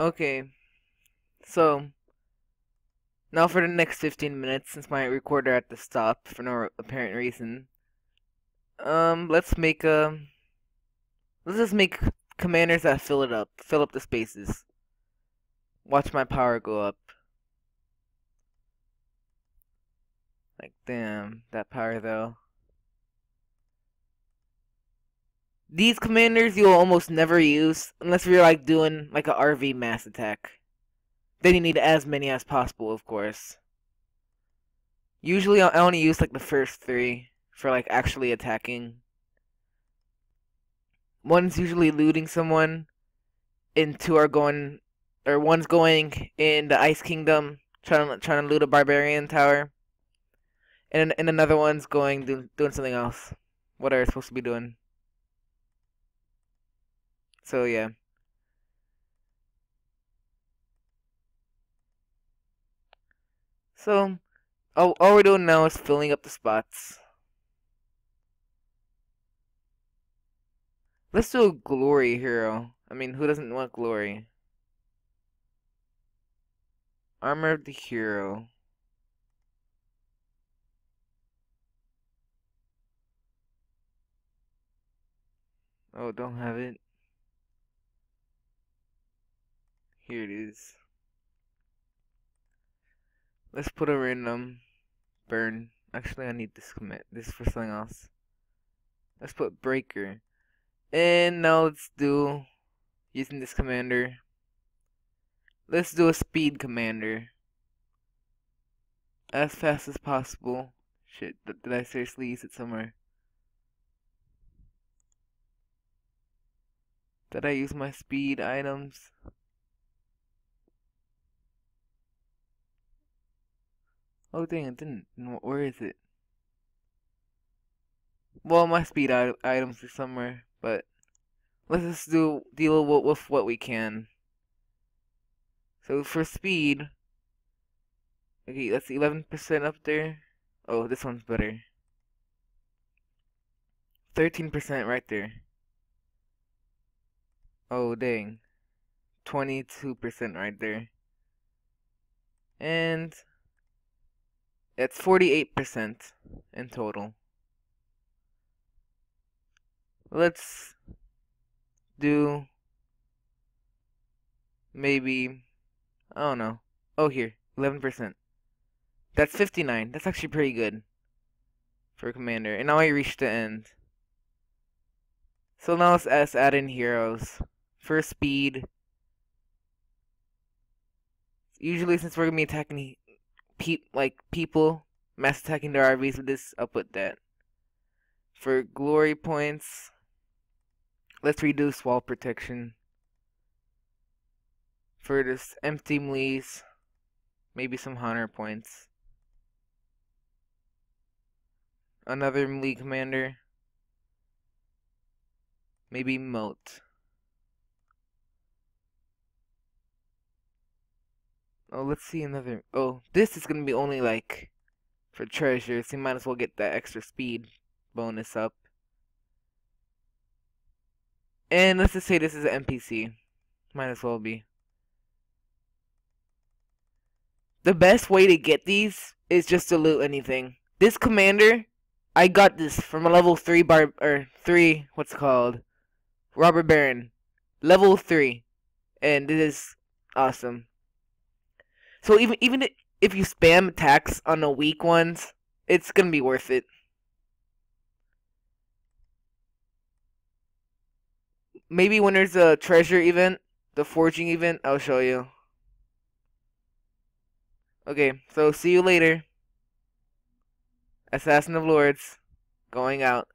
Okay. So, now for the next 15 minutes, since my recorder had to stop for no apparent reason, um, let's make a, let's just make commanders that fill it up, fill up the spaces. Watch my power go up. Like, damn, that power though. These commanders you'll almost never use unless you're like doing like a RV mass attack. Then you need as many as possible, of course. Usually I only use like the first three for like actually attacking. One's usually looting someone, and two are going, or one's going in the Ice Kingdom trying to trying to loot a barbarian tower, and and another one's going do, doing something else. What are they supposed to be doing? So yeah. So, all, all we're doing now is filling up the spots. Let's do a glory hero. I mean, who doesn't want glory? Armor of the hero. Oh, don't have it. Here it is. Let's put a random burn. Actually, I need this commit. This for something else. Let's put breaker. And now let's do using this commander. Let's do a speed commander. As fast as possible. Shit, did I seriously use it somewhere? Did I use my speed items? Oh dang, it didn't. Where is it? Well, my speed items are somewhere, but let's just do deal with, with what we can. So for speed, okay, that's 11% up there. Oh, this one's better. 13% right there. Oh, dang. 22% right there. And it's 48% in total. Let's do maybe, I don't know. Oh, here, 11%. That's 59. That's actually pretty good for a commander. And now I reached the end. So now let's add in heroes. For speed. Usually since we're going to be attacking pe like people mass attacking their RVs with this, I'll put that. For glory points, let's reduce wall protection. For this empty melees, maybe some hunter points. Another melee commander. Maybe moat. Oh, let's see another. Oh, this is gonna be only like for treasures. You might as well get that extra speed bonus up. And let's just say this is an NPC. Might as well be. The best way to get these is just to loot anything. This commander, I got this from a level 3 bar or 3, what's called? Robber Baron. Level 3. And this is awesome. So even even if you spam attacks on the weak ones, it's gonna be worth it. Maybe when there's a treasure event, the forging event, I'll show you. Okay, so see you later. Assassin of Lords, going out.